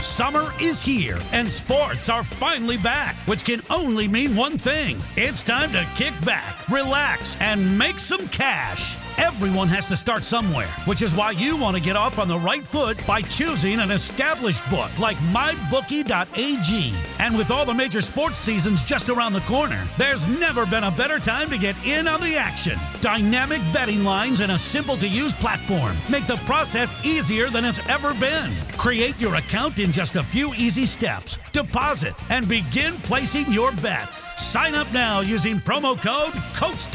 Summer is here and sports are finally back, which can only mean one thing. It's time to kick back, relax, and make some cash. Everyone has to start somewhere, which is why you want to get off on the right foot by choosing an established book like MyBookie.ag. And with all the major sports seasons just around the corner, there's never been a better time to get in on the action. Dynamic betting lines and a simple to use platform make the process easier than it's ever been. Create your account in just a few easy steps, deposit, and begin placing your bets. Sign up now using promo code COACH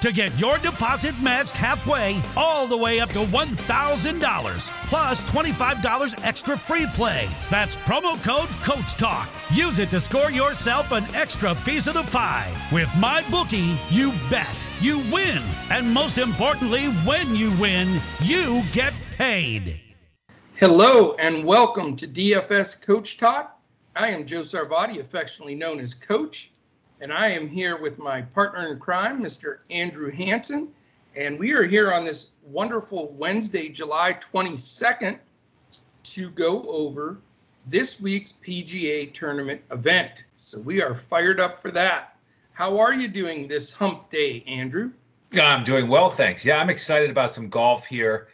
to get your deposit matched halfway, all the way up to $1,000, plus $25 extra free play. That's promo code Coach Talk. Use it to score yourself an extra piece of the pie. With my bookie, you bet, you win, and most importantly, when you win, you get paid. Hello and welcome to DFS Coach Talk. I am Joe Sarvadi, affectionately known as Coach and I am here with my partner in crime, Mr. Andrew Hanson. And we are here on this wonderful Wednesday, July 22nd, to go over this week's PGA tournament event. So we are fired up for that. How are you doing this hump day, Andrew? I'm doing well, thanks. Yeah, I'm excited about some golf here.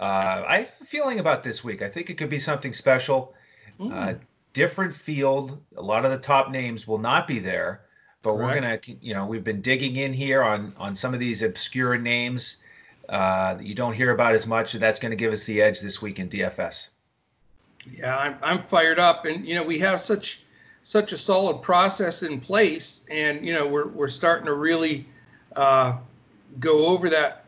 Uh, I have a feeling about this week. I think it could be something special. Mm. Uh, different field. A lot of the top names will not be there but we're gonna you know we've been digging in here on on some of these obscure names uh, that you don't hear about as much and that's going to give us the edge this week in dfs yeah I'm, I'm fired up and you know we have such such a solid process in place and you know we're, we're starting to really uh, go over that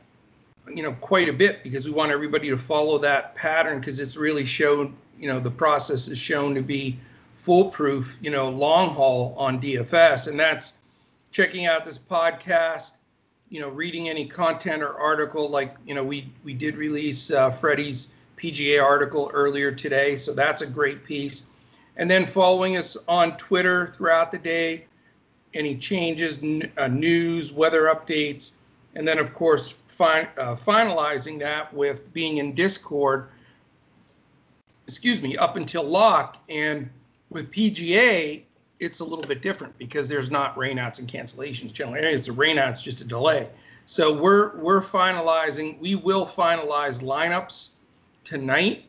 you know quite a bit because we want everybody to follow that pattern because it's really shown you know the process is shown to be foolproof, you know, long haul on DFS. And that's checking out this podcast, you know, reading any content or article. Like, you know, we we did release uh, Freddie's PGA article earlier today, so that's a great piece. And then following us on Twitter throughout the day, any changes, n- uh, news, weather updates, and then of course fin- uh, finalizing that with being in Discord. Excuse me, up until lock and with PGA, it's a little bit different because there's not rainouts and cancellations. Generally, it's a rainout, it's just a delay. So we're we're finalizing. We will finalize lineups tonight.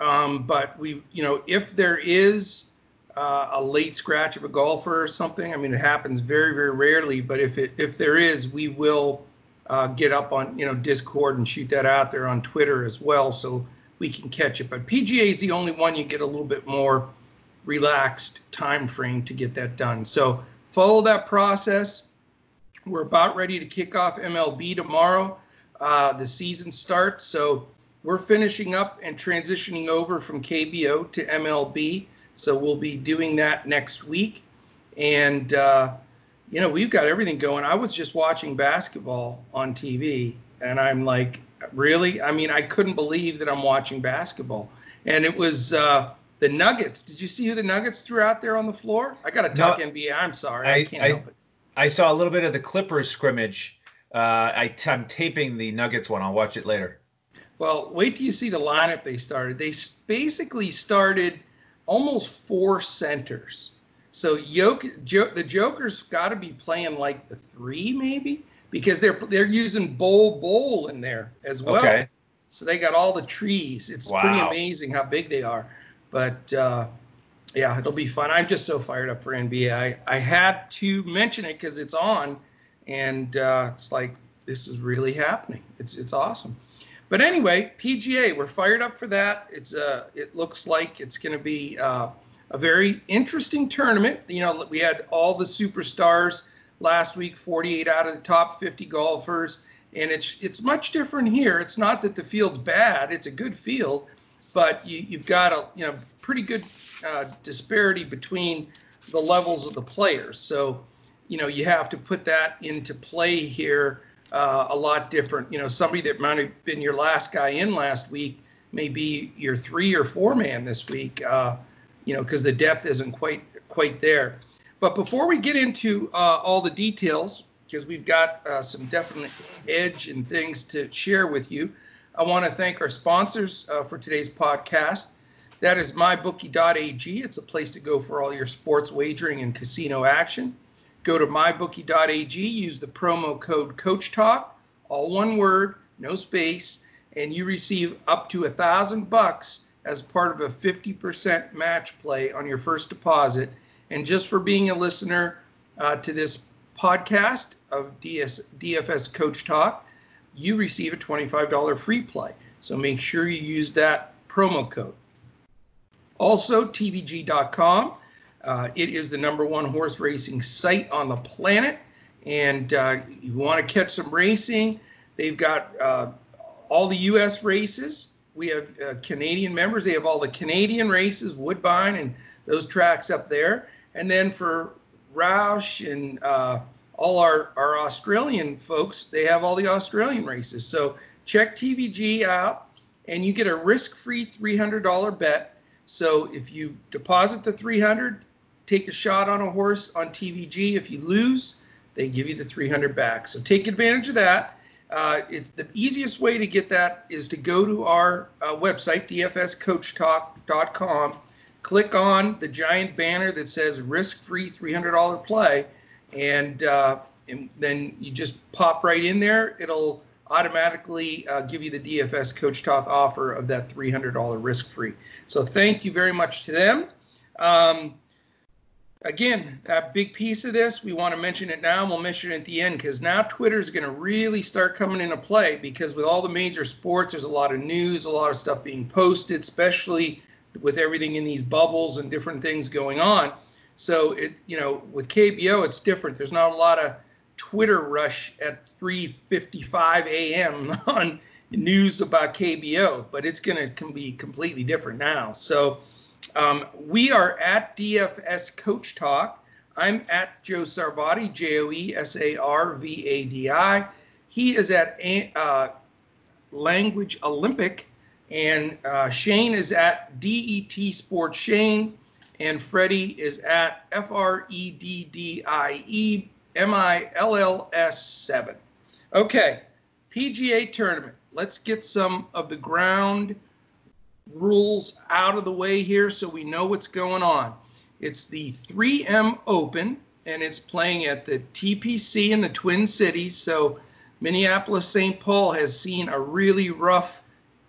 Um, but we, you know, if there is uh, a late scratch of a golfer or something, I mean, it happens very very rarely. But if it if there is, we will uh, get up on you know Discord and shoot that out there on Twitter as well, so we can catch it. But PGA is the only one you get a little bit more relaxed time frame to get that done. So follow that process. We're about ready to kick off MLB tomorrow. Uh, the season starts, so we're finishing up and transitioning over from KBO to MLB. So we'll be doing that next week, and uh, you know we've got everything going. I was just watching basketball on TV, and I'm like, really? I mean, I couldn't believe that I'm watching basketball, and it was. Uh, the Nuggets. Did you see who the Nuggets threw out there on the floor? I got to talk no, NBA. I'm sorry, I, I can't I, help it. I saw a little bit of the Clippers scrimmage. Uh, I, am taping the Nuggets one. I'll watch it later. Well, wait till you see the lineup they started. They basically started almost four centers. So Yoke, jo- the Joker's got to be playing like the three, maybe, because they're they're using Bol Bol in there as well. Okay. So they got all the trees. It's wow. pretty amazing how big they are. But uh, yeah, it'll be fun. I'm just so fired up for NBA. I, I had to mention it because it's on, and uh, it's like this is really happening. It's it's awesome. But anyway, PGA, we're fired up for that. It's uh, it looks like it's going to be uh, a very interesting tournament. You know, we had all the superstars last week, 48 out of the top 50 golfers, and it's it's much different here. It's not that the field's bad; it's a good field but you, you've got a you know pretty good uh, disparity between the levels of the players. So you know you have to put that into play here uh, a lot different. You know somebody that might have been your last guy in last week may be your three or four man this week. Uh, you know because the depth isn't quite quite there. But before we get into uh, all the details, because we've got uh, some definite edge and things to share with you. I want to thank our sponsors uh, for today's podcast. That is mybookie.ag. It's a place to go for all your sports wagering and casino action. Go to mybookie.ag, use the promo code Coach Talk, all one word, no space, and you receive up to a thousand bucks as part of a 50% match play on your first deposit. And just for being a listener uh, to this podcast of DS, DFS Coach Talk, you receive a $25 free play. So make sure you use that promo code. Also, TVG.com. Uh, it is the number one horse racing site on the planet. And uh, you want to catch some racing, they've got uh, all the U.S. races. We have uh, Canadian members. They have all the Canadian races, Woodbine, and those tracks up there. And then for Roush and uh, all our, our Australian folks, they have all the Australian races. So check TVG out, and you get a risk-free $300 bet so if you deposit the 300, take a shot on a horse on TVG. If you lose, they give you the 300 back. So take advantage of that. Uh, it's the easiest way to get that is to go to our uh, website dfscoachtalk.com click on the giant banner that says risk-free $300 play and, uh, and then you just pop right in there it'll automatically uh, give you the DFS Coach Talk offer of that $300 risk free. So thank you very much to them. Um, again, a big piece of this, we want to mention it now, and we'll mention it at the end because now Twitter is going to really start coming into play because with all the major sports, there's a lot of news, a lot of stuff being posted, especially with everything in these bubbles and different things going on. So it, you know, with KBO, it's different. There's not a lot of Twitter rush at 3:55 a.m. on news about KBO, but it's going to be completely different now. So um, we are at DFS Coach Talk. I'm at Joe Sarvadi, J O E S A R V A D I. He is at uh, Language Olympic, and uh, Shane is at DET Sports Shane, and Freddie is at F R E D D I E M-I-L-L-S 7. Okay, PGA tournament. Let's get some of the ground rules out of the way here so we know what's going on. It's the 3M Open, and it's playing at the TPC in the Twin Cities. So Minneapolis St. Paul has seen a really rough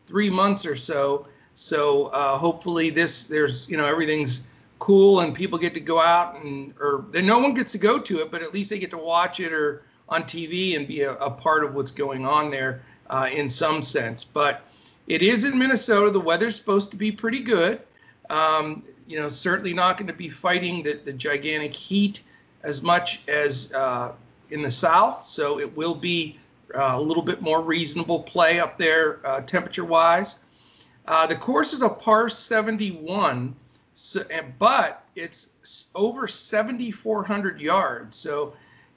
three months or so. So uh, hopefully this there's you know everything's cool and people get to go out and or no one gets to go to it but at least they get to watch it or on tv and be a, a part of what's going on there uh, in some sense. But it is in minnesota. The weather's supposed to be pretty good. Um, you know certainly not going to be fighting the, the gigantic heat as much as uh, in the south. So it will be uh, a little bit more reasonable play up there uh, temperature wise uh, the course is a par 71 so, but it's over 7,400 yards. So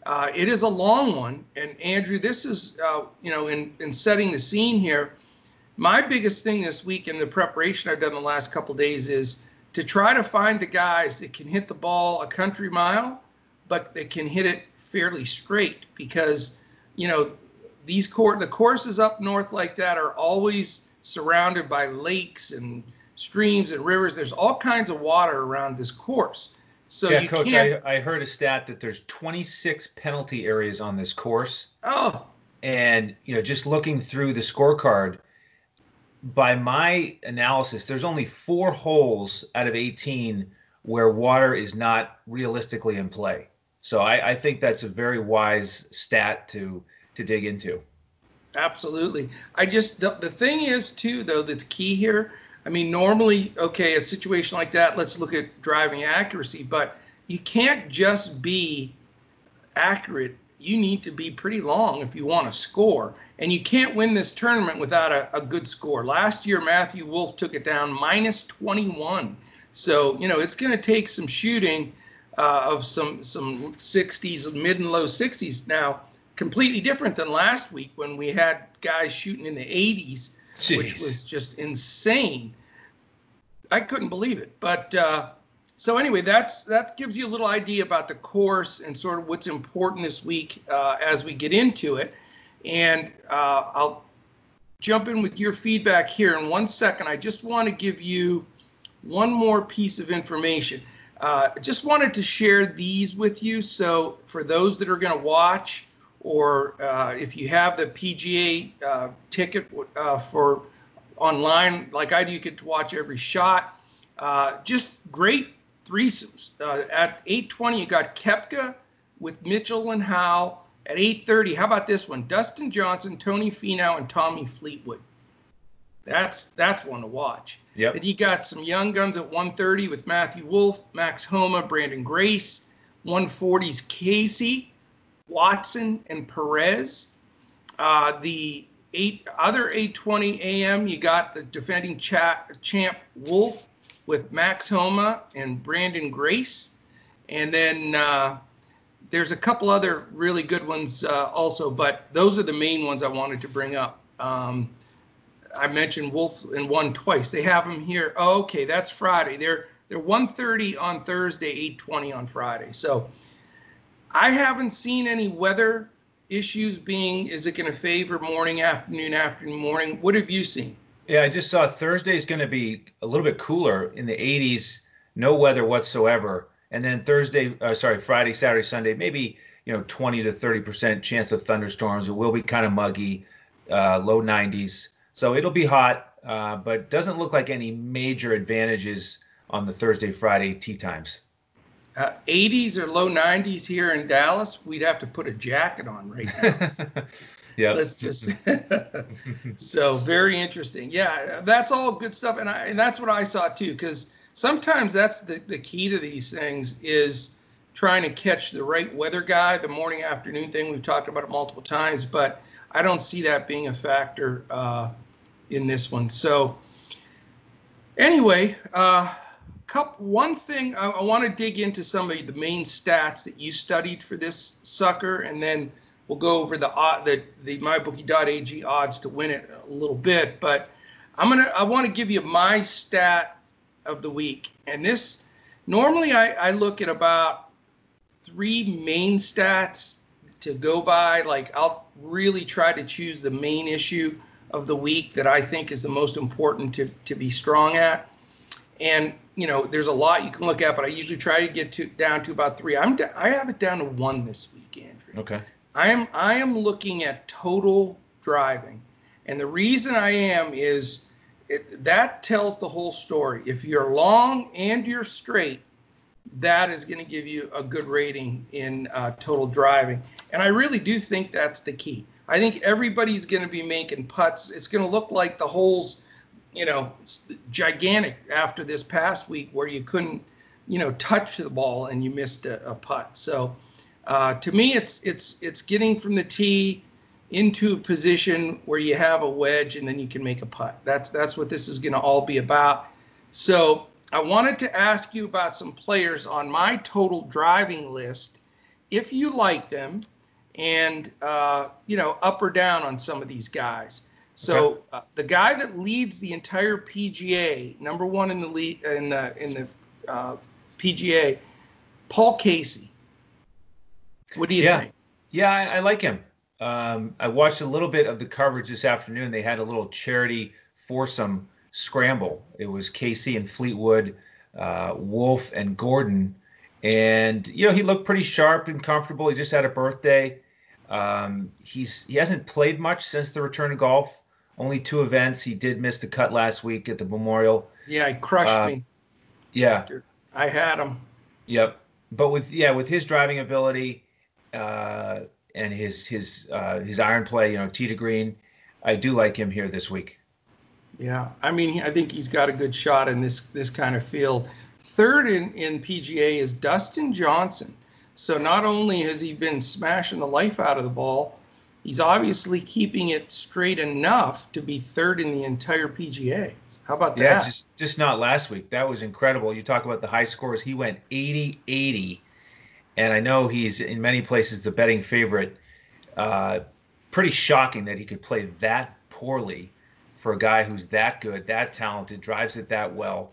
uh, it is a long one. And Andrew, this is, uh, you know, in, in setting the scene here, my biggest thing this week in the preparation I've done the last couple days is to try to find the guys that can hit the ball a country mile, but they can hit it fairly straight because, you know, these court the courses up north like that are always surrounded by lakes and streams and rivers. There's all kinds of water around this course. So yeah, coach, I, I heard a stat that there's 26 penalty areas on this course. Oh. And you know, just looking through the scorecard, by my analysis, there's only four holes out of 18 where water is not realistically in play. So I, I think that's a very wise stat to to dig into. Absolutely. I just the, the thing is too though that's key here I mean, normally, okay, a situation like that, let's look at driving accuracy, but you can't just be accurate. You need to be pretty long if you want to score. And you can't win this tournament without a, a good score. Last year, Matthew Wolff took it down minus 21. So, you know, it's going to take some shooting uh, of some, some 60s, mid and low 60s. Now, completely different than last week when we had guys shooting in the 80s Jeez. which was just insane. I couldn't believe it. But uh, so anyway, that's that gives you a little idea about the course and sort of what's important this week uh, as we get into it. And uh, I'll jump in with your feedback here in one second. I just want to give you one more piece of information. Uh, just wanted to share these with you. So for those that are going to watch, or uh, if you have the PGA uh, ticket uh, for online, like I do, you get to watch every shot. Uh, just great threesomes. Uh, at 8:20, you got Koepka with Mitchell and Howe. At 8:30, how about this one? Dustin Johnson, Tony Finau, and Tommy Fleetwood. That's that's one to watch. Yep. And you got some young guns at 1:30 with Matthew Wolff, Max Homa, Branden Grace. 140s Casey, Watson, and Perez. Uh, the eight other 8:20 a.m. You got the defending cha- champ Wolff with Max Homa and Branden Grace, and then uh, there's a couple other really good ones uh, also, but those are the main ones I wanted to bring up. Um, I mentioned Wolff and one twice. They have them here. Oh, okay, that's Friday. They're they're 1:30 on Thursday, 8:20 on Friday. So I haven't seen any weather issues being. Is it going to favor morning, afternoon, afternoon, morning? What have you seen? Yeah, I just saw Thursday is going to be a little bit cooler in the 80s, no weather whatsoever. And then Thursday, uh, sorry, Friday, Saturday, Sunday, maybe you know 20 to 30 percent chance of thunderstorms. It will be kind of muggy, uh, low 90s. So it'll be hot, uh, but doesn't look like any major advantages on the Thursday, Friday tee times. Uh, 80s or low 90s here in Dallas, we'd have to put a jacket on right now. yeah. Let's just. so very interesting. Yeah, that's all good stuff, and I and that's what I saw too. Because sometimes that's the the key to these things is trying to catch the right weather guy. The morning afternoon thing we've talked about it multiple times, but I don't see that being a factor uh, in this one. So anyway, uh, couple, one thing I, I want to dig into some of the main stats that you studied for this sucker, and then we'll go over the the the mybookie.ag odds to win it a little bit. But I'm gonna I want to give you my stat of the week, and this normally I, I look at about three main stats to go by. Like I'll really try to choose the main issue of the week that I think is the most important to, to be strong at. And you know, there's a lot you can look at, but I usually try to get to down to about three. I'm I have it down to one this week, Andrew. Okay. I am I am looking at total driving, and the reason I am is it, that tells the whole story. If you're long and you're straight, that is going to give you a good rating in uh, total driving. And I really do think that's the key. I think everybody's going to be making putts. It's going to look like the holes, you know, gigantic after this past week where you couldn't, you know, touch the ball and you missed a, a putt. So uh, to me, it's it's it's getting from the tee into a position where you have a wedge and then you can make a putt. That's that's what this is going to all be about. So I wanted to ask you about some players on my total driving list, if you like them, and uh, you know up or down on some of these guys. So okay. uh, the guy that leads the entire PGA, number one in the lead in the in the uh, PGA, Paul Casey. What do you yeah. think? Yeah, I, I like him. Um, I watched a little bit of the coverage this afternoon. They had a little charity foursome scramble. It was Casey and Fleetwood, uh, Wolff and Gordon, and you know he looked pretty sharp and comfortable. He just had a birthday. Um, he's he hasn't played much since the return to golf. Only two events. He did miss the cut last week at the Memorial. Yeah, he crushed uh, me. Yeah, I had him. Yep. But with yeah, with his driving ability uh, and his his uh, his iron play, you know, tee to green, I do like him here this week. Yeah, I mean, I think he's got a good shot in this this kind of field. Third in in PGA is Dustin Johnson. So not only has he been smashing the life out of the ball, he's obviously keeping it straight enough to be third in the entire PGA. How about yeah, that? just just not last week. That was incredible. You talk about the high scores. He went 80-80, and I know he's in many places the betting favorite. Uh, pretty shocking that he could play that poorly for a guy who's that good, that talented, drives it that well.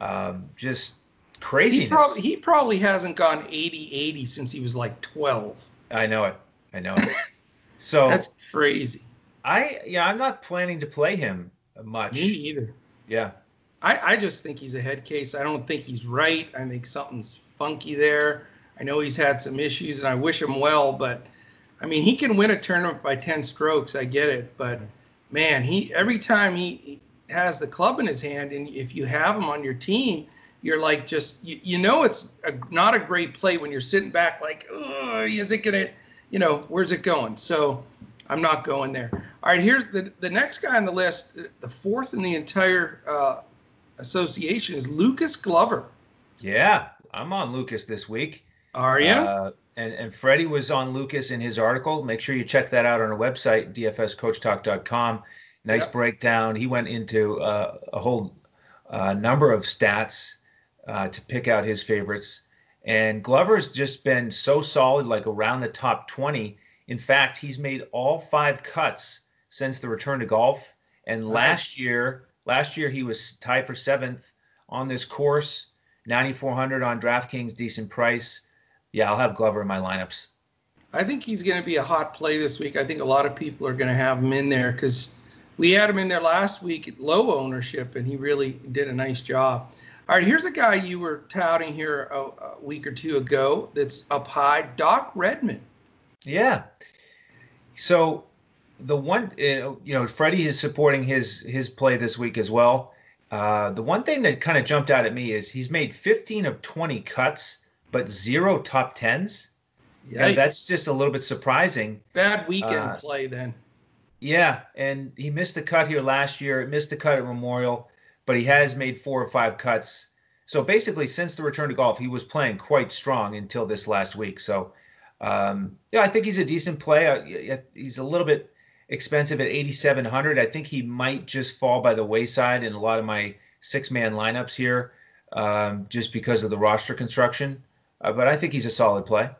Um, just craziness. He probably, he probably hasn't gone 80-80 since he was like 12. I know it. I know it. So that's crazy. I yeah, I'm not planning to play him much. Me either. Yeah. I, I just think he's a head case. I don't think he's right. I think something's funky there. I know he's had some issues, and I wish him well. But I mean, he can win a tournament by ten strokes. I get it, but man, he every time he has the club in his hand, and if you have him on your team, you're like just you, you know it's a, not a great play when you're sitting back like, oh, is it gonna, you know, where's it going? So I'm not going there. All right, here's the the next guy on the list, the fourth in the entire uh, association is Lucas Glover. Yeah, I'm on Lucas this week. Are you? Uh, and and Freddie was on Lucas in his article. Make sure you check that out on our website, dfscoachtalk.com. Nice yep. breakdown. He went into uh, a whole uh, number of stats uh, to pick out his favorites. And Glover's just been so solid, like around the top 20. In fact, he's made all five cuts since the return to golf. And last year, last year he was tied for seventh on this course. 9,400 on DraftKings, decent price. Yeah, I'll have Glover in my lineups. I think he's going to be a hot play this week. I think a lot of people are going to have him in there because we had him in there last week at low ownership, and he really did a nice job. All right, here's a guy you were touting here a, a week or two ago that's up high, Doc Redman. Yeah. So the one, uh, you know, Freddie is supporting his his play this week as well. Uh, the one thing that kind of jumped out at me is he's made 15 of 20 cuts, but zero top tens. Yeah, that's just a little bit surprising. Bad weekend uh, play then. Yeah, and he missed the cut here last year. Missed the cut at Memorial, but he has made four or five cuts. So basically, since the return to golf, he was playing quite strong until this last week. So, um, yeah, I think he's a decent play. Uh, he's a little bit expensive at 8,700. I think he might just fall by the wayside in a lot of my six man lineups here um, just because of the roster construction. Uh, but I think he's a solid play.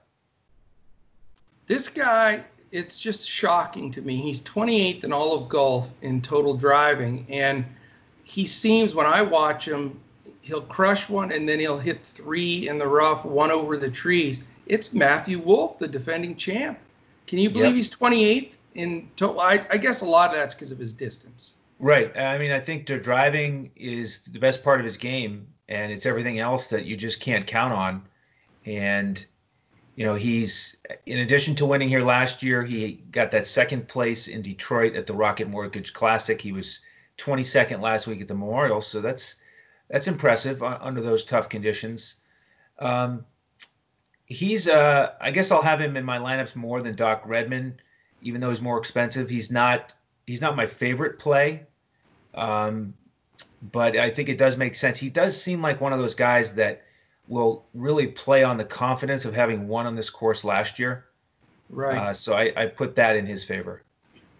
This guy, it's just shocking to me. He's 28th in all of golf in total driving. And he seems, when I watch him, he'll crush one and then he'll hit three in the rough, one over the trees. It's Matthew Wolff, the defending champ. Can you believe yep. he's 28th? in total. I, I guess a lot of that's because of his distance. Right. I mean, I think the driving is the best part of his game, and it's everything else that you just can't count on. And you know, he's in addition to winning here last year, he got that second place in Detroit at the Rocket Mortgage Classic. He was 22nd last week at the Memorial, so that's that's impressive under those tough conditions. Um, he's, uh, I guess, I'll have him in my lineups more than Doc Redman even though he's more expensive. He's not he's not my favorite play, um, but I think it does make sense. He does seem like one of those guys that will really play on the confidence of having won on this course last year. Right. Uh, so I, I put that in his favor.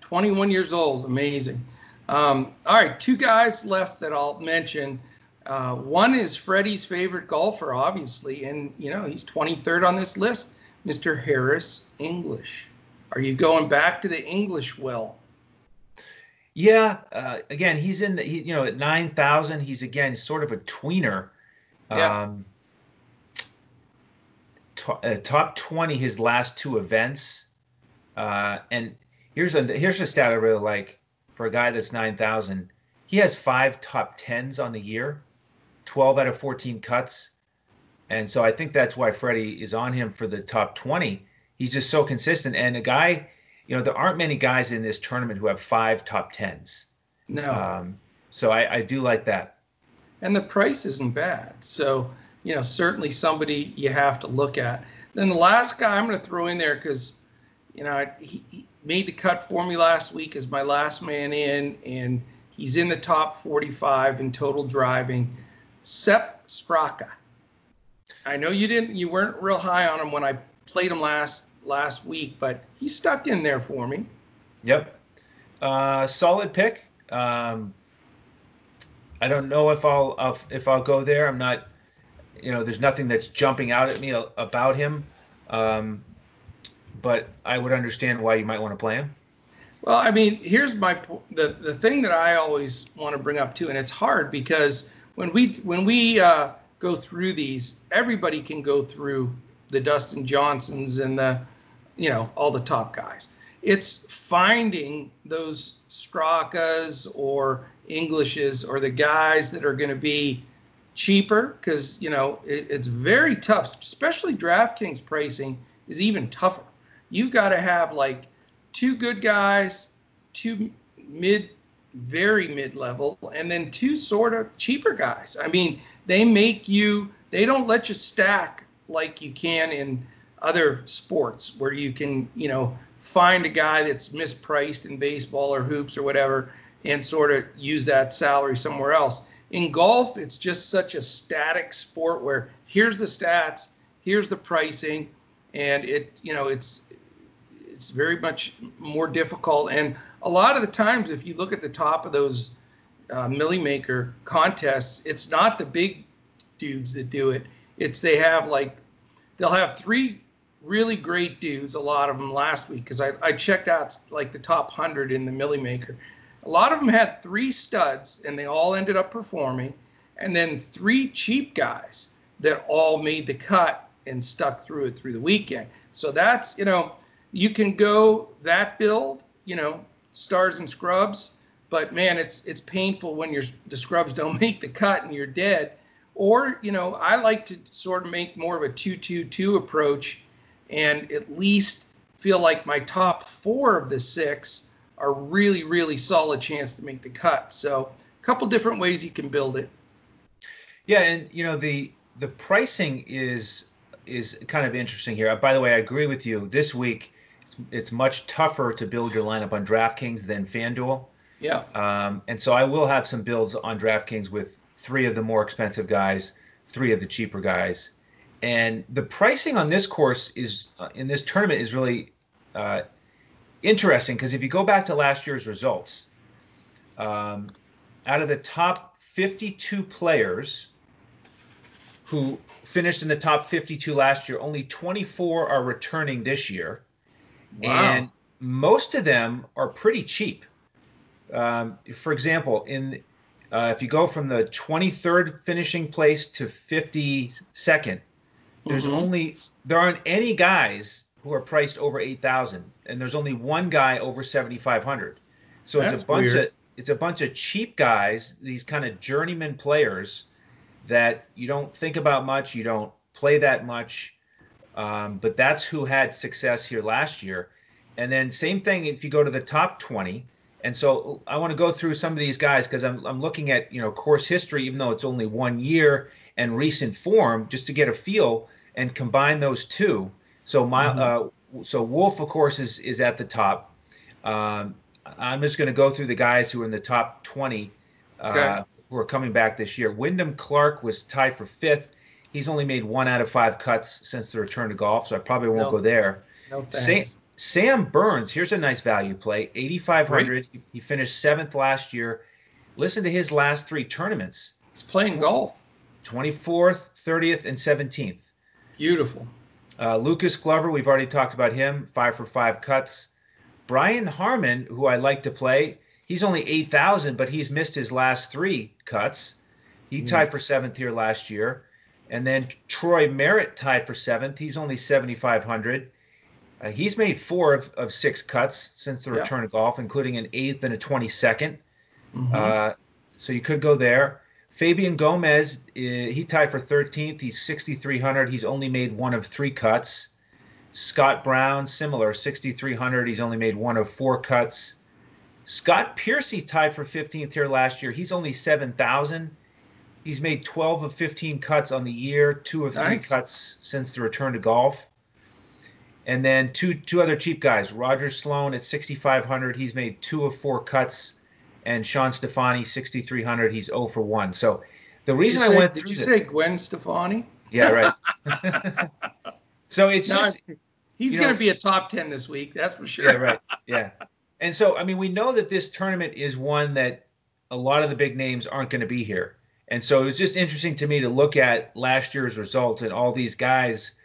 21 years old, amazing. Um, all right, two guys left that I'll mention. Uh, one is Freddie's favorite golfer, obviously, and you know he's 23rd on this list, Mr. Harris English. Are you going back to the English well? Yeah. Uh, again, he's in the he, you know at nine thousand. He's again sort of a tweener. Yeah. Um, uh, top twenty his last two events, uh, and here's a here's a stat I really like for a guy that's nine thousand. He has five top tens on the year, twelve out of fourteen cuts, and so I think that's why Freddie is on him for the top twenty he's just so consistent. And a guy, you know, there aren't many guys in this tournament who have five top tens. No. Um, so I, I do like that. And the price isn't bad. So, you know, certainly somebody you have to look at. Then the last guy I'm going to throw in there because, you know, he, he made the cut for me last week as my last man in, and he's in the top 45 in total driving. Sepp Straka. I know you didn't, you weren't real high on him when I played him last last week, but he stuck in there for me. Yep. Uh, solid pick. Um, I don't know if I'll if I'll go there. I'm not. You know, there's nothing that's jumping out at me about him. Um, but I would understand why you might want to play him. Well, I mean, here's my the the thing that I always want to bring up too, and it's hard because when we when we uh, go through these, everybody can go through the Dustin Johnsons and the you know, all the top guys. it's finding those Strakas or Englishes or the guys that are going to be cheaper because you know it, it's very tough. Especially DraftKings pricing is even tougher. You've got to have like two good guys, two mid, very mid level, and then two sort of cheaper guys. I mean, they make you. They don't let you stack like you can in other sports where you can you know find a guy that's mispriced in baseball or hoops or whatever and sort of use that salary somewhere else. In golf, it's just such a static sport where here's the stats, here's the pricing, and it you know it's it's very much more difficult. And a lot of the times, if you look at the top of those uh, Milly Maker contests, it's not the big dudes that do it. It's they have like they'll have three really great dudes, a lot of them last week because I, I checked out like the top hundred in the Milly Maker. A lot of them had three studs and they all ended up performing, and then three cheap guys that all made the cut and stuck through it through the weekend. So that's you know you can go that build, you know, stars and scrubs, but man, it's it's painful when your the scrubs don't make the cut and you're dead. Or you know, I like to sort of make more of a two-two-two approach and at least feel like my top four of the six are really, really solid chance to make the cut. So a couple different ways you can build it. Yeah, and you know the the pricing is is kind of interesting here. Uh, by the way, I agree with you. This week, it's, much tougher to build your lineup on DraftKings than FanDuel. Yeah. Um, and so I will have some builds on DraftKings with three of the more expensive guys, three of the cheaper guys, and the pricing on this course is uh, in this tournament is really uh, interesting because if you go back to last year's results, um, out of the top 52 players who finished in the top 52 last year, only 24 are returning this year. Wow. And most of them are pretty cheap. Um, for example, in uh, if you go from the 23rd finishing place to 52nd, there's mm-hmm. only there aren't any guys who are priced over eight thousand, and there's only one guy over seventy five hundred. So That's it's a bunch weird. of it's a bunch of cheap guys, these kind of journeyman players that you don't think about much, you don't play that much, um, but that's who had success here last year. And then same thing if you go to the top twenty. And so I want to go through some of these guys because I'm, I'm looking at you know course history, even though it's only one year and recent form, just to get a feel and combine those two. So my mm-hmm. uh, so Wolff, of course, is is at the top. Um, I'm just going to go through the guys who are in the top 20 uh, okay. who are coming back this year. Wyndham Clark was tied for fifth. He's only made one out of five cuts since the return to golf, so I probably won't no, go there. No thanks. Sam, Sam Burns, here's a nice value play, 8,500. He, he finished seventh last year. Listen to his last three tournaments. He's playing golf. 24th, 30th, and 17th. Beautiful. Uh, Lucas Glover, we've already talked about him, five for five cuts. Brian Harman, who I like to play, he's only 8,000, but he's missed his last three cuts. He mm. tied for seventh here last year. And then Troy Merritt tied for seventh. He's only 7,500. Uh, he's made four of, of six cuts since the return of golf, including an eighth and a 22nd. Mm-hmm. Uh, so you could go there. Fabian Gomez, uh, he tied for 13th. He's 6,300. He's only made one of three cuts. Scott Brown, similar, 6,300. He's only made one of four cuts. Scott Piercy tied for 15th here last year. He's only 7,000. He's made 12 of 15 cuts on the year, two of three nice. cuts since the return to golf. And then two two other cheap guys. Roger Sloan at 6,500. He's made two of four cuts and Shawn Stefani 6300. He's 0 for 1. So the reason I went did you say Gwen Stefani? Yeah, right. so it's no, just he's going to be a top 10 this week. That's for sure. Yeah, right. Yeah. And so I mean we know that this tournament is one that a lot of the big names aren't going to be here. And so it was just interesting to me to look at last year's results and all these guys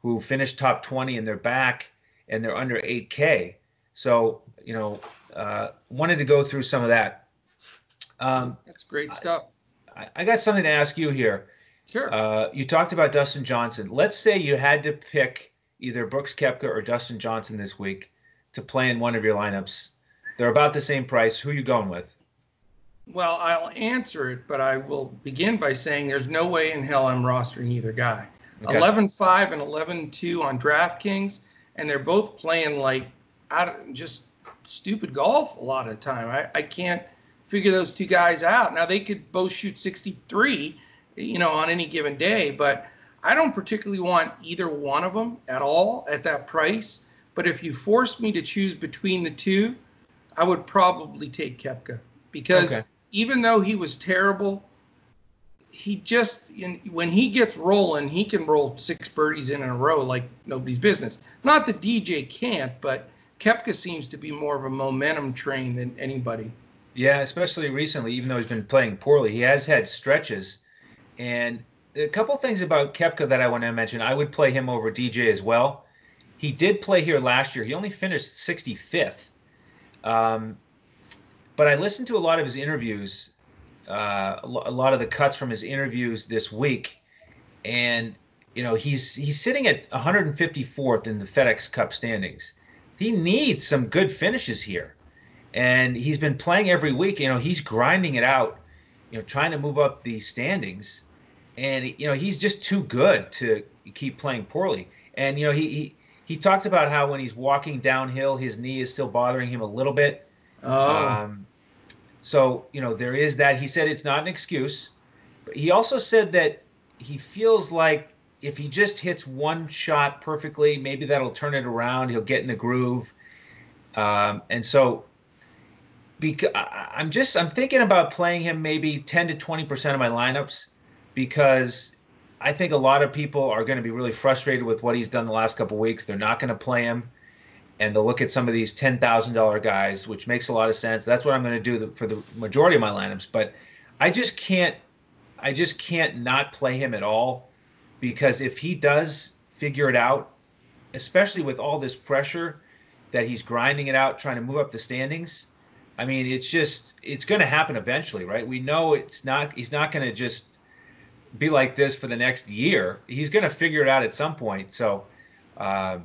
who finished top 20 and they're back and they're under 8K. So, you know, uh, wanted to go through some of that. Um, That's great stuff. I, I, got something to ask you here. Sure. Uh, you talked about Dustin Johnson. Let's say you had to pick either Brooks Koepka or Dustin Johnson this week to play in one of your lineups. They're about the same price. Who are you going with? Well, I'll answer it, but I will begin by saying there's no way in hell I'm rostering either guy. 11-5 and 11-2 on DraftKings, and they're both playing like out just stupid golf a lot of the time. I, I can't figure those two guys out. Now they could both shoot 63, you know, on any given day, but I don't particularly want either one of them at all at that price. But if you force me to choose between the two, I would probably take Koepka because okay. Even though he was terrible, he just in, when he gets rolling, he can roll six birdies in a row like nobody's business. Not that DJ can't, but Koepka seems to be more of a momentum train than anybody. Yeah, especially recently, even though he's been playing poorly, he has had stretches. And a couple things about Koepka that I want to mention. I would play him over DJ as well. He did play here last year. He only finished 65th. Um, but I listened to a lot of his interviews, uh, a lot of the cuts from his interviews this week, and you know he's he's sitting at 154th in the FedEx Cup standings. He needs some good finishes here, and he's been playing every week. You know he's grinding it out, you know trying to move up the standings, and you know he's just too good to keep playing poorly. And you know he, he he talked about how when he's walking downhill, his knee is still bothering him a little bit. Oh. Um, so you know there is that. He said it's not an excuse, but he also said that he feels like if he just hits one shot perfectly, maybe that'll turn it around. He'll get in the groove. Um, and so, because I'm just I'm thinking about playing him maybe 10 to 20 percent of my lineups because I think a lot of people are going to be really frustrated with what he's done the last couple weeks. They're not going to play him, and they'll look at some of these ten thousand dollar guys, which makes a lot of sense. That's what I'm going to do for the majority of my lineups. But I just can't, I just can't not play him at all, because if he does figure it out, especially with all this pressure that he's grinding it out, trying to move up the standings. I mean, it's just it's going to happen eventually, right? We know it's not. He's not going to just be like this for the next year. He's going to figure it out at some point. So uh,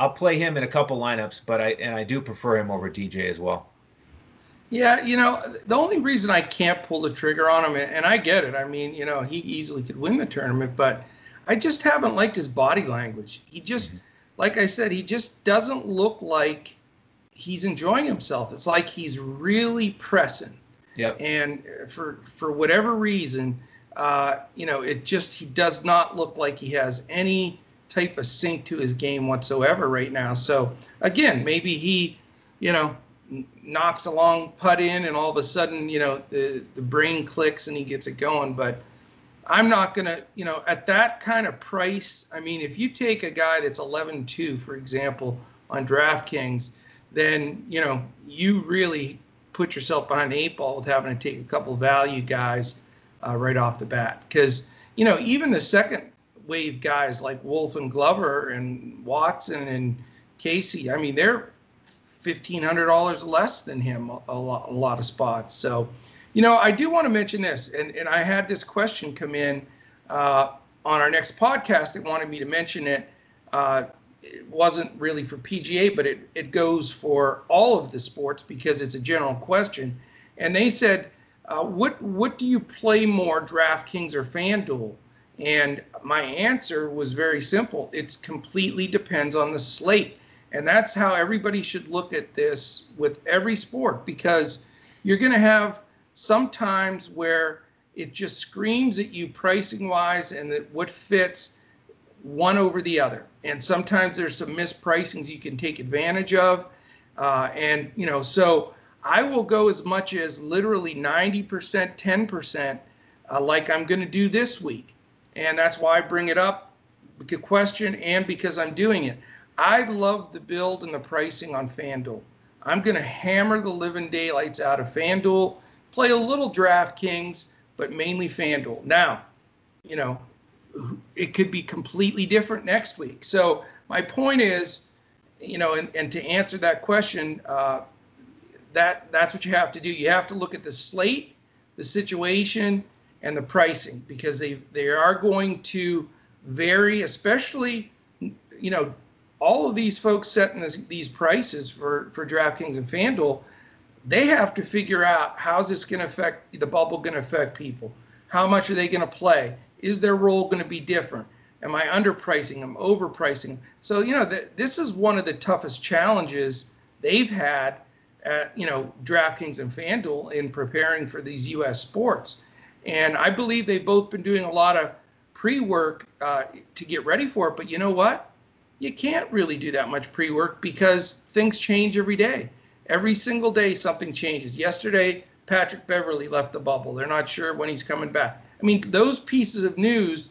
I'll play him in a couple lineups, but I and I do prefer him over DJ as well. Yeah, you know, the only reason I can't pull the trigger on him, and I get it. I mean, you know, he easily could win the tournament, but I just haven't liked his body language. He just, mm-hmm. like I said, he just doesn't look like he's enjoying himself. It's like he's really pressing. Yep. And for for whatever reason, uh, you know, it just he does not look like he has any type of sync to his game whatsoever right now. So again, maybe he, you know, knocks a long putt in, and all of a sudden, you know, the the brain clicks and he gets it going. But I'm not gonna, you know, at that kind of price. I mean, if you take a guy that's 11-2, for example, on DraftKings, then you know you really put yourself behind the eight ball with having to take a couple value guys uh, right off the bat. Because, you know, even the second wave guys like Wolff and Glover and Watson and Casey, I mean, they're $1,500 less than him a lot, a lot of spots. So, you know, I do want to mention this, and, and I had this question come in uh, on our next podcast that wanted me to mention it. Uh, it wasn't really for PGA, but it, it goes for all of the sports because it's a general question. And they said, uh, what what do you play more, DraftKings or FanDuel? And my answer was very simple. It completely depends on the slate. And that's how everybody should look at this with every sport because you're going to have sometimes where it just screams at you pricing wise and that what fits one over the other. And sometimes there's some mispricings you can take advantage of. Uh, and, you know, so I will go as much as literally 90%, 10%, uh, like I'm going to do this week. And that's why I bring it up, the question, and because I'm doing it. I love the build and the pricing on FanDuel. I'm going to hammer the living daylights out of FanDuel, play a little DraftKings, but mainly FanDuel. Now, you know, it could be completely different next week. So my point is, you know, and, and to answer that question, uh, that that's what you have to do. You have to look at the slate, the situation, and the pricing because they they are going to vary, especially you know all of these folks setting this, these prices for for DraftKings and FanDuel, they have to figure out how's this going to affect the bubble going to affect people. How much are they going to play? Is their role going to be different? Am I underpricing them, overpricing? So you know, the, this is one of the toughest challenges they've had at you know DraftKings and FanDuel in preparing for these U.S. sports. And I believe they've both been doing a lot of pre-work uh, to get ready for it. But you know what? You can't really do that much pre-work because things change every day. Every single day, something changes. Yesterday, Patrick Beverley left the bubble. They're not sure when he's coming back. I mean, those pieces of news,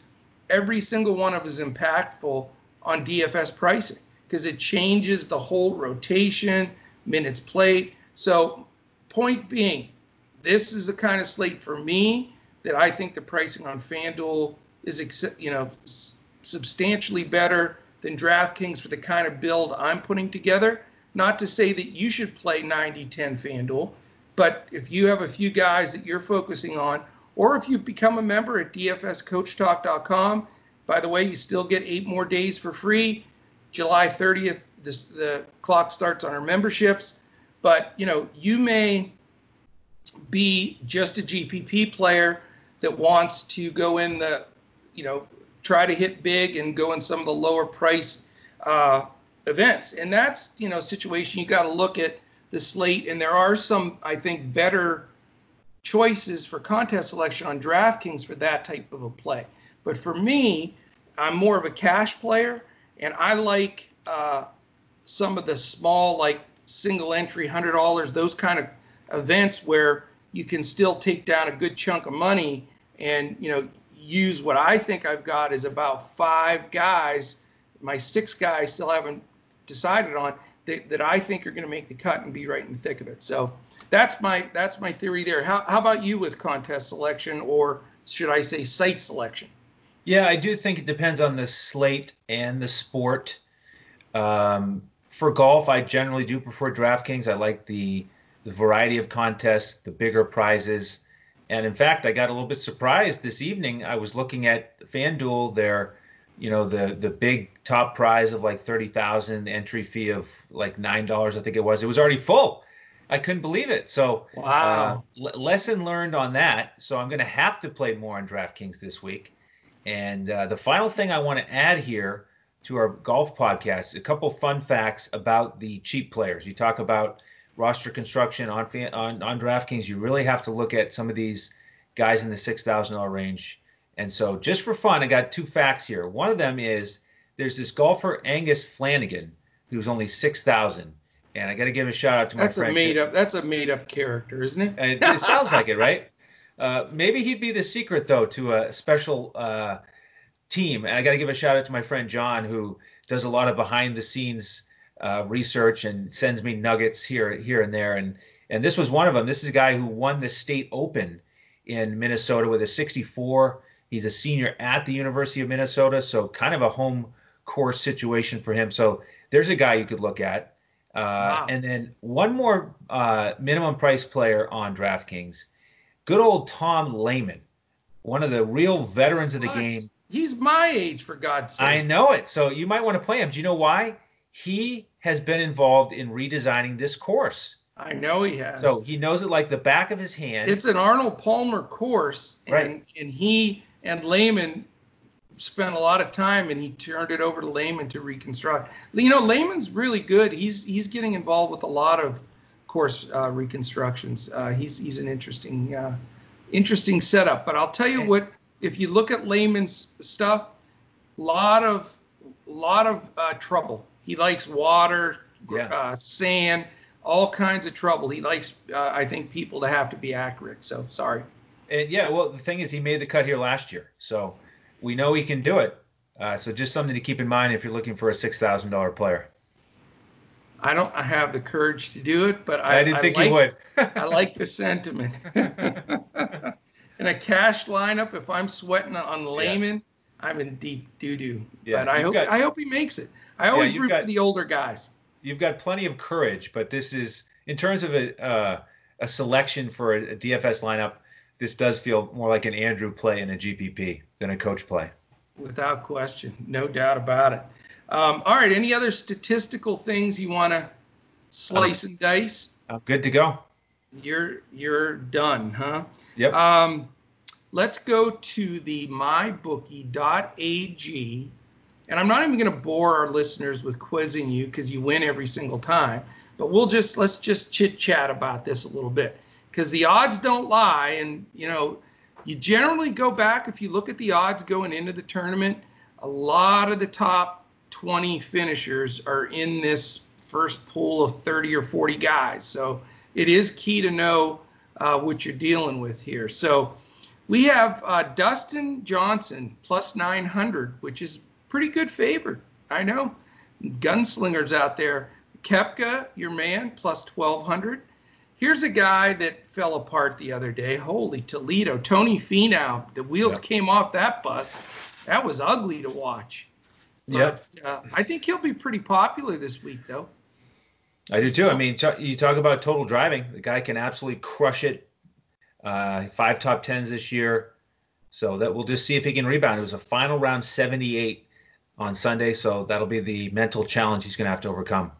every single one of is impactful on DFS pricing because it changes the whole rotation, minutes played. So, point being, this is the kind of slate for me that I think the pricing on FanDuel is, you know, substantially better than DraftKings for the kind of build I'm putting together. Not to say that you should play 90 10 FanDuel, but if you have a few guys that you're focusing on, or if you become a member at dfscoachtalk.com, by the way, you still get eight more days for free. July 30th, this, the clock starts on our memberships. But you know, you may be just a GPP player that wants to go in the, you know, try to hit big and go in some of the lower price uh, events. And that's, you know, situation you got to look at the slate. And there are some, I think, better choices for contest selection on DraftKings for that type of a play. But for me, I'm more of a cash player, and I like uh, some of the small, like single entry, hundred dollars, those kind of events where you can still take down a good chunk of money and you know use what I think I've got is about five guys. My six guys still haven't decided on that, that I think are going to make the cut and be right in the thick of it. So that's my that's my theory there. How, how about you with contest selection, or should I say site selection? Yeah, I do think it depends on the slate and the sport. Um, for golf, I generally do prefer DraftKings. I like the the variety of contests, the bigger prizes. And in fact, I got a little bit surprised this evening. I was looking at FanDuel, their, you know, the the big top prize of like thirty thousand, entry fee of like nine dollars, I think it was. It was already full. I couldn't believe it. So, wow. Uh, l- lesson learned on that. So I'm going to have to play more on DraftKings this week. And uh, the final thing I want to add here to our golf podcast, a couple fun facts about the cheap players. You talk about roster construction on on on DraftKings, you really have to look at some of these guys in the six thousand dollar range. And so, just for fun, I got two facts here. One of them is there's this golfer Angus Flanagan who's only six thousand, and I got to give a shout out to my that's friend. That's a made up. That's a made up character, isn't it? it, it sounds like it, right? Uh, maybe he'd be the secret though to a special uh, team. And I got to give a shout out to my friend John who does a lot of behind the scenes uh, research and sends me nuggets here here and there. And and this was one of them. This is a guy who won the state open in Minnesota with a 64. He's a senior at the University of Minnesota, so kind of a home course situation for him. So there's a guy you could look at. Uh, wow. And then one more uh, minimum price player on DraftKings, good old Tom Lehman, one of the real veterans of the what? game. He's my age, for God's sake. I know it. So you might want to play him. Do you know why? He has been involved in redesigning this course. I know he has. So he knows it like the back of his hand. It's an Arnold Palmer course, and, right? And he and Lehman spent a lot of time, and he turned it over to Lehman to reconstruct. You know, Lehman's really good. He's he's getting involved with a lot of course uh, reconstructions. Uh, he's he's an interesting uh, interesting setup. But I'll tell you what, if you look at Lehman's stuff, lot of lot of uh, trouble he likes water, yeah. uh, sand, all kinds of trouble. He likes, uh, I think, people to have to be accurate. So sorry. And yeah, well, the thing is, he made the cut here last year, so we know he can do it. Uh, so just something to keep in mind if you're looking for a six thousand dollar player. I don't have the courage to do it, but I, I didn't I think like, you would. I like the sentiment. In a cash lineup, if I'm sweating on yeah. I'm in deep doo doo. Yeah, but I hope got, I hope he makes it. I always yeah, root got, for the older guys. You've got plenty of courage, but this is in terms of a uh, a selection for a, a DFS lineup. This does feel more like an Andrew play in a GPP than a coach play. Without question, no doubt about it. Um, all right. Any other statistical things you want to slice and dice? I'm good to go. You're you're done, huh? Yep. Um, let's go to the mybookie.ag, and I'm not even going to bore our listeners with quizzing you because you win every single time. But we'll just let's just chit chat about this a little bit because the odds don't lie, and you know you generally go back if you look at the odds going into the tournament. A lot of the top 20 finishers are in this first pool of 30 or 40 guys. So it is key to know uh, what you're dealing with here. So we have uh, Dustin Johnson plus 900, which is pretty good favored. I know. Gunslingers out there. Koepka, your man, plus 1200. Here's a guy that fell apart the other day. Holy Toledo. Tony Finau. The wheels yep. came off that bus. That was ugly to watch. Yeah. Uh, I think he'll be pretty popular this week, though. I do too. I mean, you talk about total driving. The guy can absolutely crush it. Uh, five top tens this year. So that we'll just see if he can rebound. It was a final round 78 on Sunday, so that'll be the mental challenge he's going to have to overcome.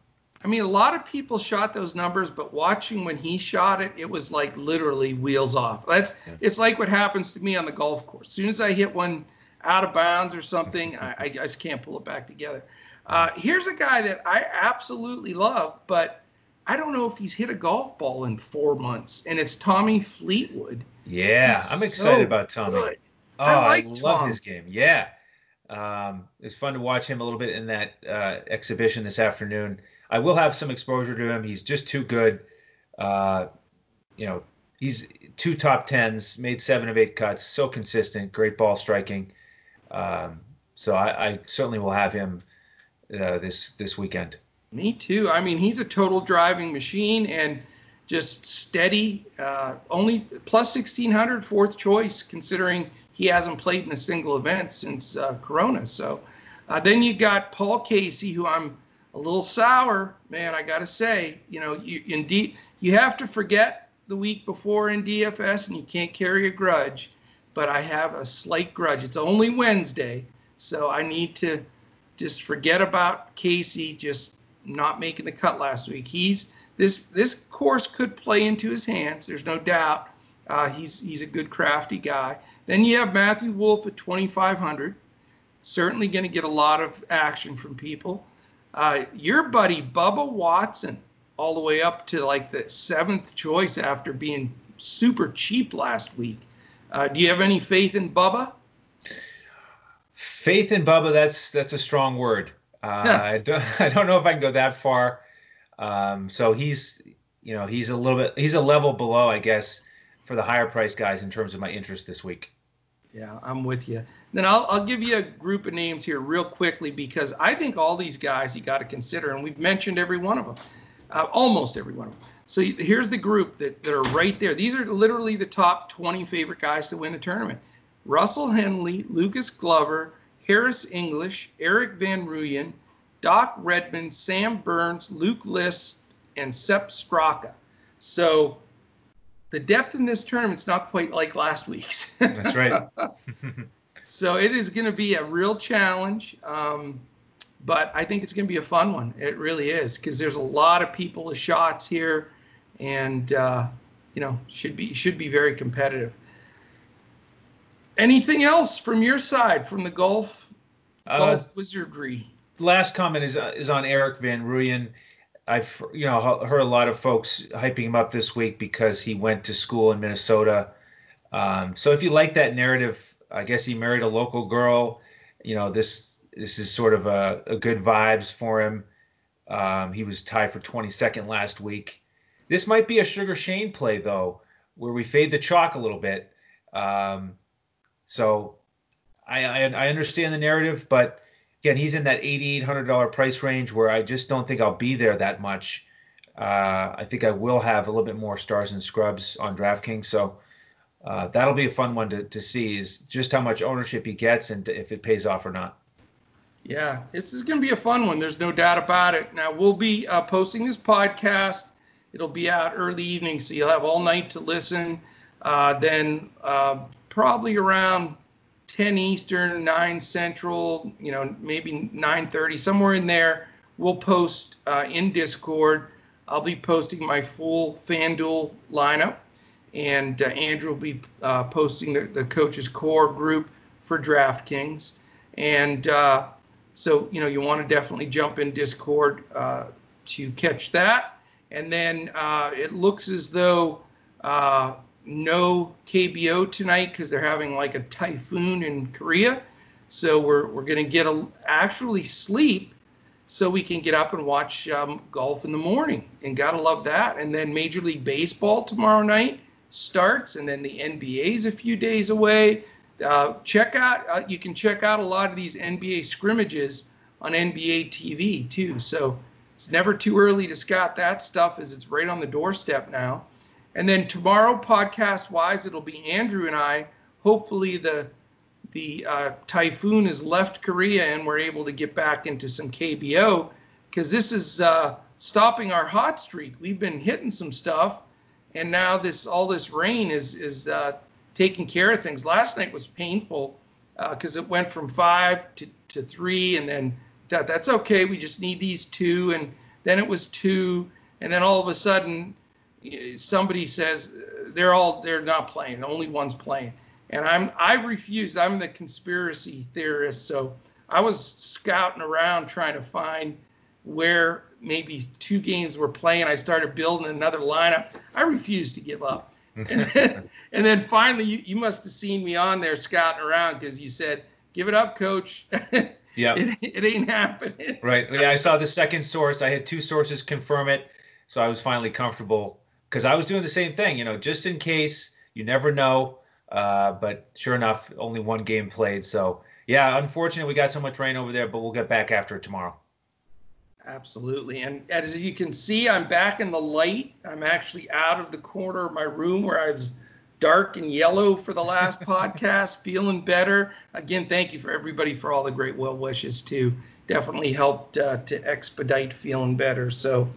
I mean, a lot of people shot those numbers, but watching when he shot it, it was like literally wheels off. That's yeah. it's like what happens to me on the golf course. As soon as I hit one out of bounds or something, I, I just can't pull it back together. Uh, here's a guy that I absolutely love, but I don't know if he's hit a golf ball in four months, and it's Tommy Fleetwood. Yeah, he's I'm excited so about Tommy. Good. Oh, I, like I love Tom. his game. Yeah. Um, it's fun to watch him a little bit in that uh, exhibition this afternoon. I will have some exposure to him. He's just too good. Uh, you know, he's two top tens, made seven of eight cuts, so consistent, great ball striking. Um, so I, I, certainly will have him uh, this this weekend. Me too. I mean, he's a total driving machine and just steady. Uh, only plus 1600, fourth choice, considering he hasn't played in a single event since uh, Corona. So uh, then you got Paul Casey, who I'm a little sour, man. I got to say, you know, you indeed you have to forget the week before in DFS, and you can't carry a grudge. But I have a slight grudge. It's only Wednesday, so I need to just forget about Casey just not making the cut last week. He's this this course could play into his hands. There's no doubt. Uh, he's he's a good crafty guy. Then you have Matthew Wolff at 2,500. Certainly going to get a lot of action from people. Uh, your buddy Bubba Watson, all the way up to like the seventh choice after being super cheap last week. Uh, do you have any faith in Bubba? Faith in Bubba, that's that's a strong word. Uh. I don't I don't know if I can go that far. Um, so he's you know he's a little bit he's a level below, I guess, for the higher price guys in terms of my interest this week. Yeah, I'm with you. Then I'll I'll give you a group of names here real quickly because I think all these guys you got to consider, and we've mentioned every one of them, uh, almost every one of them. So here's the group that, that are right there. These are literally the top 20 favorite guys to win the tournament. Russell Henley, Lucas Glover, Harris English, Erik van Rooyen, Doc Redman, Sam Burns, Luke List, and Sepp Straka. So the depth in this tournament's not quite like last week's. That's right. so it is going to be a real challenge. Um, but I think it's going to be a fun one. It really is because there's a lot of people with shots here and uh, you know should be should be very competitive. Anything else from your side from the golf uh, golf wizardry? Last comment is uh, is on Erik van Rooyen. I've you know heard a lot of folks hyping him up this week because he went to school in Minnesota. Um, so if you like that narrative, I guess he married a local girl. You know this this is sort of a, a good vibes for him. Um, he was tied for 22nd last week. This might be a Sugar Shane play though, where we fade the chalk a little bit. Um, so I, I, I understand the narrative, but again, he's in that eighty eight hundred dollar price range where I just don't think I'll be there that much. Uh, I think I will have a little bit more stars and scrubs on DraftKings, so uh, that'll be a fun one to, to see is just how much ownership he gets and if it pays off or not. Yeah, this is going to be a fun one. There's no doubt about it. Now we'll be uh, posting this podcast It'll be out early evening, so you'll have all night to listen. Uh, then uh, probably around 10 Eastern, 9 Central, you know, maybe 9:30, somewhere in there. We'll post uh, in Discord. I'll be posting my full FanDuel lineup, and uh, Andrew will be uh, posting the, the coaches core group for DraftKings. And uh, so, you know, you want to definitely jump in Discord uh, to catch that. And then uh, it looks as though no KBO tonight because they're having like a typhoon in Korea. So we're, we're going to get a, actually sleep so we can get up and watch um, golf in the morning. And gotta love that. And then Major League Baseball tomorrow night starts, and then the NBA's a few days away. Uh, check out, uh, you can check out a lot of these NBA scrimmages on NBA TV too. So it's never too early to scout that stuff as it's right on the doorstep now. And then tomorrow, podcast wise, it'll be Andrew and I. Hopefully, the the uh, typhoon has left Korea and we're able to get back into some KBO because this is uh, stopping our hot streak. We've been hitting some stuff, and now this all this rain is is uh, taking care of things. Last night was painful because uh, it went from five to, to three, and then thought that's okay. We just need these two, and then it was two, and then all of a sudden somebody says uh, they're all they're not playing only one's playing. And i'm i refused i'm the conspiracy theorist so i was scouting around trying to find where maybe two games were playing. I started building another lineup. I refused to give up. And, then, and then finally you, you must have seen me on there scouting around because you said give it up coach. Yeah it, it ain't happening. Right. Yeah i saw the second source. I had two sources confirm it so i was finally comfortable because I was doing the same thing, you know, just in case you never know. Uh, but sure enough, only one game played. So yeah, unfortunately, we got so much rain over there, but we'll get back after it tomorrow. Absolutely. And as you can see, I'm back in the light. I'm actually out of the corner of my room where I was dark and yellow for the last podcast, feeling better. Again, thank you for everybody for all the great well wishes too. Definitely helped uh, to expedite feeling better. So,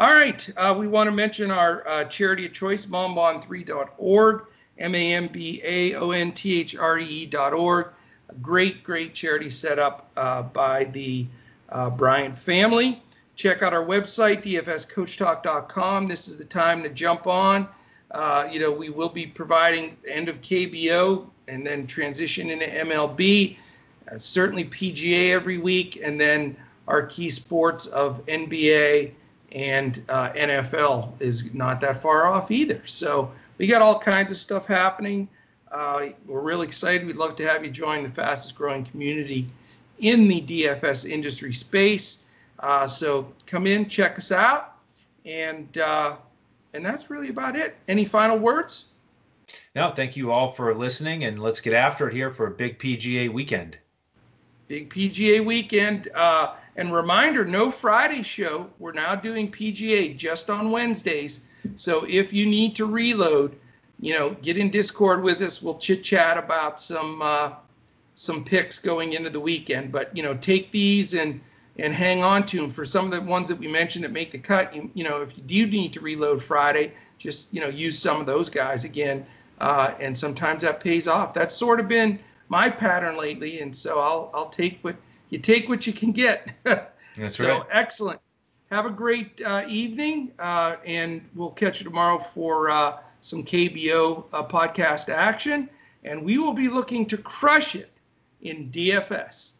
all right, uh, we want to mention our uh, charity of choice, mambaon3.org, M A M B A O N T H R E E.org. A great, great charity set up uh, by the uh, Bryant family. Check out our website, dfscoachtalk.com. This is the time to jump on. Uh, you know, we will be providing end of KBO and then transition into MLB, uh, certainly PGA every week, and then our key sports of NBA and uh, NFL is not that far off either. So we got all kinds of stuff happening. Uh, we're really excited. We'd love to have you join the fastest growing community in the DFS industry space. Uh, so come in, check us out, and uh, and that's really about it. Any final words? No, thank you all for listening, and let's get after it here for a big PGA weekend. Big PGA weekend. Uh, and reminder, no Friday show. We're now doing PGA just on Wednesdays. So if you need to reload, you know, get in Discord with us. We'll chit chat about some uh, some picks going into the weekend. But you know, take these and and hang on to them for some of the ones that we mentioned that make the cut. You, you know, if you do need to reload Friday, just you know, use some of those guys again. Uh, and sometimes that pays off. That's sort of been my pattern lately, and so I'll I'll take what you take what you can get. That's so, right. excellent. Have a great uh, evening, uh, and we'll catch you tomorrow for uh, some KBO uh, podcast action. And we will be looking to crush it in DFS.